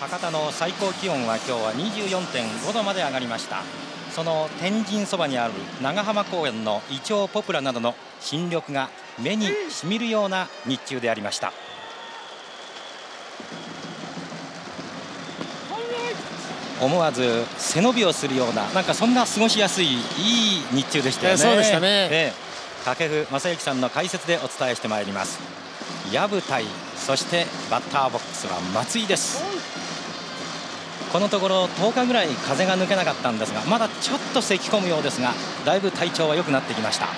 博多の最高気温は今日は24.5度まで上がりましたその天神そばにある長浜公園のイチョウポプラなどの新緑が目にしみるような日中でありました思わず背伸びをするようななんかそんな過ごしやすいいい日中でしたよね。そうでしたね。ええ、掛布正幸さんの解説でお伝えしてまいります。薮対そしてバッターボックスは松井です。このところ10日ぐらい風が抜けなかったんですがまだちょっと咳き込むようですがだいぶ体調は良くなってきました。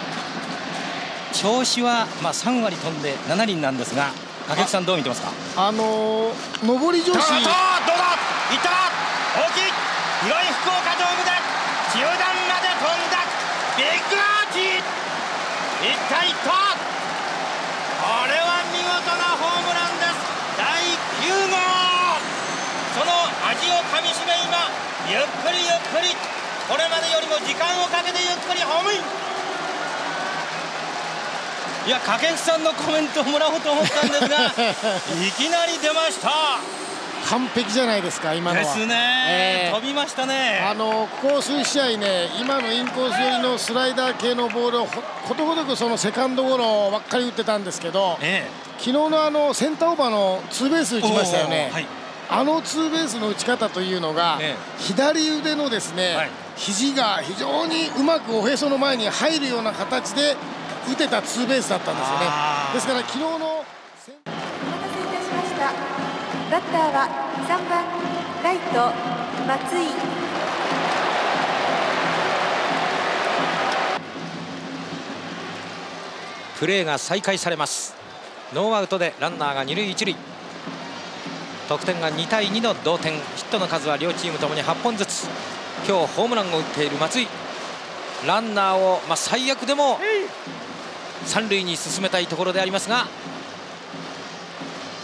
調子はまあ3割飛んで7厘なんですが掛布さんどう見てますか？あのー、上り調子。どうだ？いった大きい広い福岡ドームで中段まで飛んだビッグアーチいったいったこれは見事なホームランです第9号その味をかみしめ今ゆっくりゆっくり。これまでよりも時間をかけてゆっくりホームイン。いや掛布さんのコメントをもらおうと思ったんですが いきなり出ました。完璧じゃないですか、今のは。ですね、えー、飛びましたね。あのここ数試合ね、今のインコース寄りのスライダー系のボールをことごとくそのセカンドゴロばっかり打ってたんですけど、えー、昨日のあのセンターオーバーのツーベース打ちましたよね。はいあのツーベースの打ち方というのが、ええ、左腕のですね、はい、肘が非常にうまくおへその前に入るような形で打てたツーベースだったんですよね。ですから昨日のお待たせいたしました。バッターは3番ライト松井。プレーが再開されます。ノーアウトでランナーが二塁一塁得点が2対2の同点。ヒットの数は両チームともに8本ずつ。今日ホームランを打っている松井。ランナーを、まあ、最悪でも三塁に進めたいところでありますが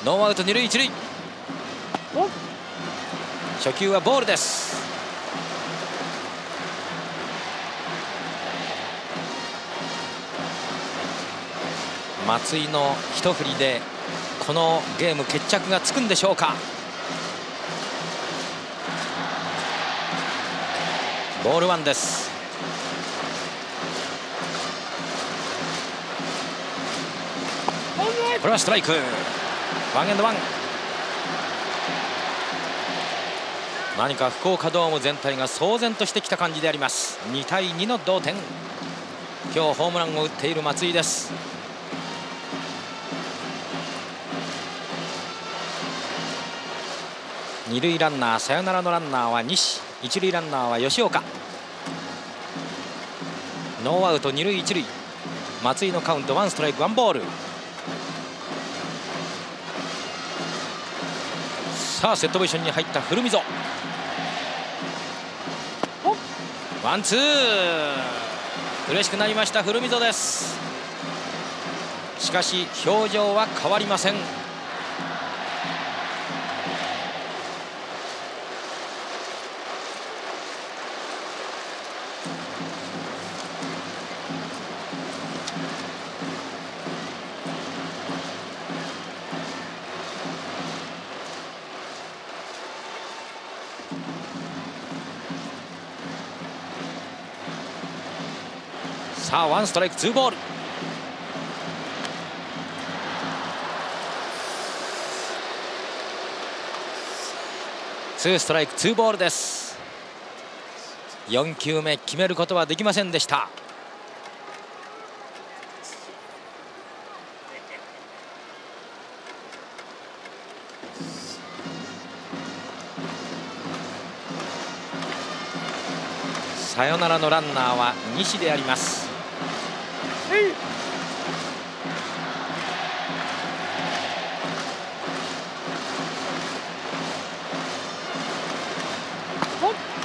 ノーアウト二塁一塁。初球はボールです。松井の一振りでこのゲーム決着がつくんでしょうか？ボールワンです。これはストライク。ワンエンドワン。何か福岡ドーム全体が騒然としてきた感じであります。2対2の同点。今日ホームランを打っている松井です。二塁ランナーサヨナラのランナーは西。一塁ランナーは吉岡。ノーアウト二塁一塁。松井のカウントワンストライクワンボール。さあセットポジションに入った古溝。ワンツー。嬉しくなりました古溝です。しかし表情は変わりません。さあワンストライクツーボール。ツーストライクツーボールです。4球目決めることはできませんでした。サヨナラのランナーは西であります。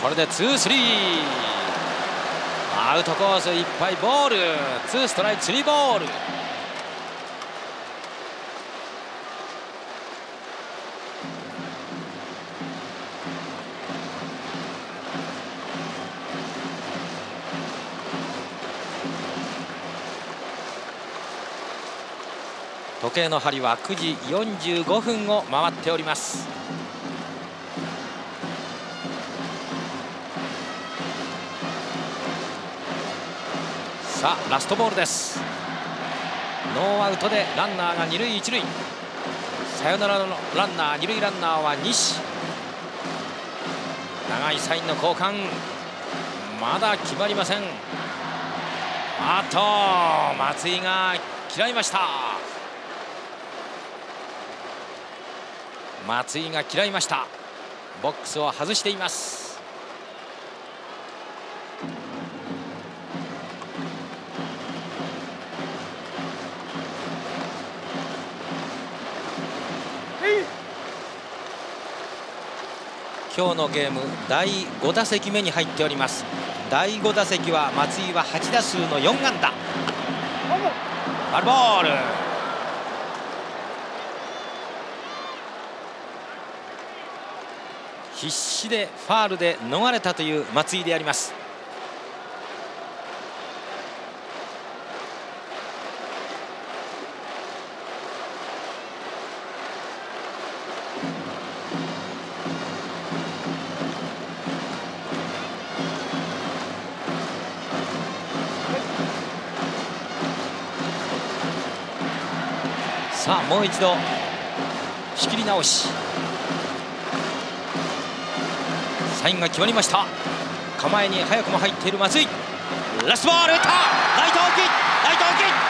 これでツースリー。アウトコースいっぱいボール。ツーストライクスリーボール。時計の針は9時45分を回っております。さあラストボールです。ノーアウトでランナーが二塁一塁。サヨナラのランナー二塁ランナーは西。長いサインの交換。まだ決まりません。あと松井が嫌いました。松井が嫌いました。ボックスを外しています。今日のゲーム第5打席目に入っております。第5打席は松井は8打数の4安打。ファルボール。必死でファールで逃れたという松井であります。もう一度仕切り直し。サインが決まりました。構えに早くも入っている松井。ラストボール打った。ライト大きいライト大きい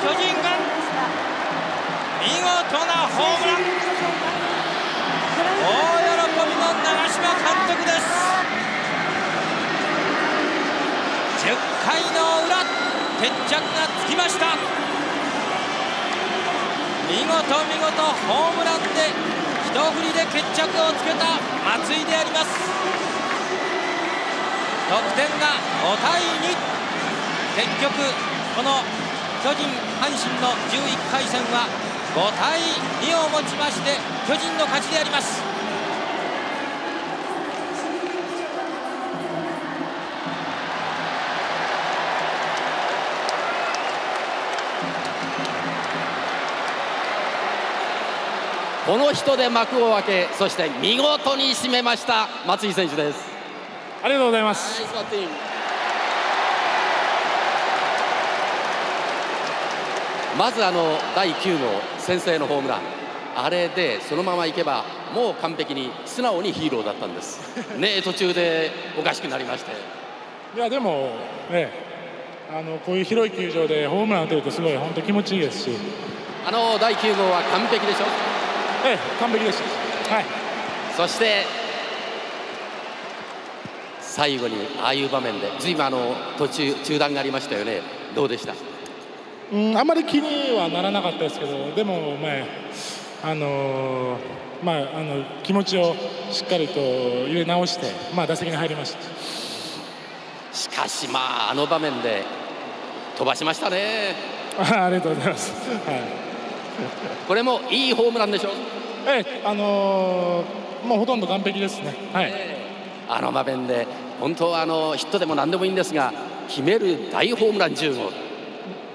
巨人が見事なホームラン。大喜びの長嶋監督です。10回の裏決着がつきました。見事見事ホームランで一振りで決着をつけた松井であります。得点が5対2結局この巨人阪神の11回戦は5対2をもちまして巨人の勝ちであります。この人で幕を開けそして見事に締めました松井選手です。ありがとうございますまずあの第9号先制のホームラン。あれでそのままいけばもう完璧に素直にヒーローだったんです。ね途中でおかしくなりまして。いやでもねあのこういう広い球場でホームラン打てるとすごい本当気持ちいいですし。あの第9号は完璧でしょ？ええ完璧でしたはい。そして最後にああいう場面で随分あの途中中断がありましたよね。どうでした？うんあんまり気にはならなかったですけどでもまああのーまあ、あの気持ちをしっかりと入れ直して、まあ、打席に入りました。しかしまああの場面で飛ばしましたね。あ ありがとうございます、はい、これもいいホームランでしょ？ええあのーもうほとんど完璧ですね。はい。あの場面で本当はあのヒットでも何でもいいんですが決める大ホームラン10号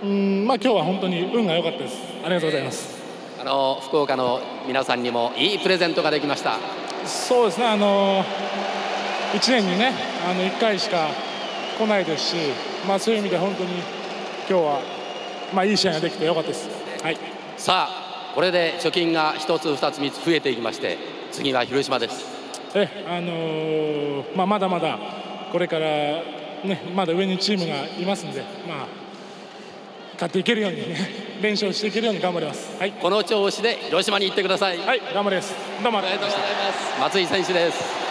うんまあ今日は本当に運が良かったです。ありがとうございます。あの福岡の皆さんにもいいプレゼントができました。そうですね。あの1年にねあの1回しか来ないですし、まあ、そういう意味で本当に今日は、まあ、いい試合ができてよかったです、はい、さあこれで貯金が1つ2つ3つ増えていきまして次は広島です。えあのーまあ、まだまだこれから、ね、まだ上にチームがいますので、まあ、勝っていけるように、ね、連勝していけるように頑張ります。はい、この調子で広島に行ってくださいはい、頑張ります。どうもありがとうございます。松井選手です